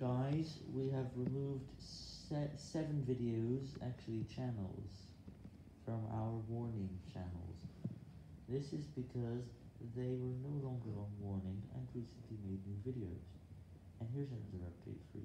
Guys, we have removed se seven videos, actually channels, from our warning channels. This is because they were no longer on warning and recently made new videos. And here's another update for.